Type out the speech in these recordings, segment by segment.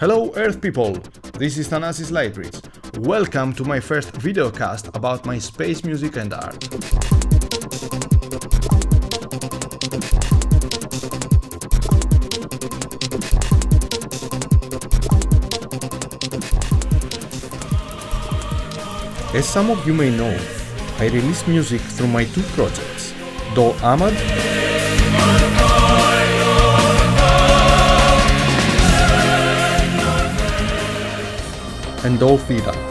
Hello Earth people! This is Thanasis Lightbridge. Welcome to my first videocast about my space music and art. As some of you may know, I release music through my two projects, Dol Ammad and Dol Theeta.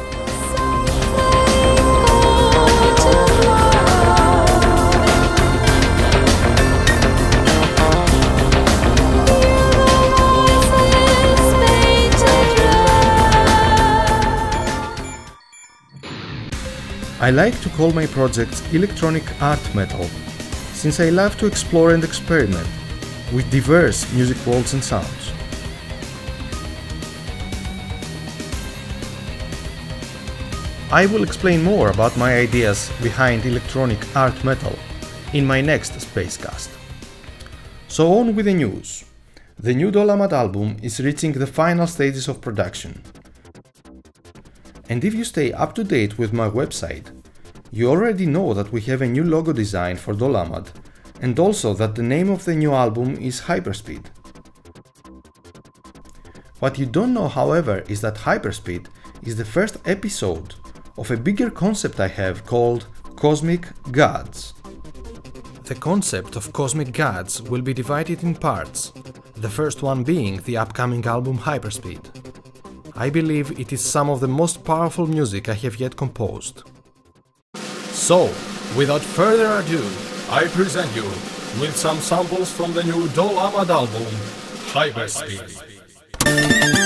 I like to call my projects electronic art metal, since I love to explore and experiment with diverse music worlds and sounds. I will explain more about my ideas behind electronic art metal in my next Spacecast. So on with the news. The new Dol Ammad album is reaching the final stages of production. And if you stay up to date with my website, you already know that we have a new logo design for Dol Ammad and also that the name of the new album is Hyperspeed. What you don't know however is that Hyperspeed is the first episode of a bigger concept I have called Cosmic Gods. The concept of Cosmic Gods will be divided in parts, the first one being the upcoming album Hyperspeed. I believe it is some of the most powerful music I have yet composed. So, without further ado, I present you with some samples from the new Dol Ammad album, Hyperspeed.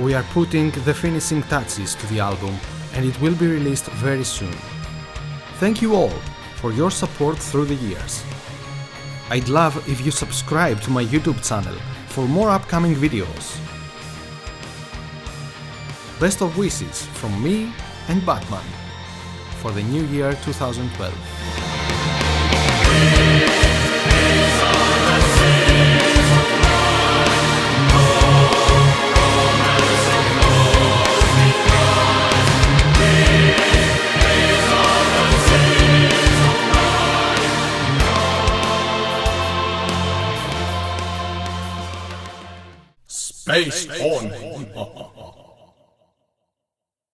We are putting the finishing touches to the album and it will be released very soon. Thank you all for your support through the years. I'd love if you subscribe to my YouTube channel for more upcoming videos. Best of wishes from me and Batman for the new year 2012. Space on.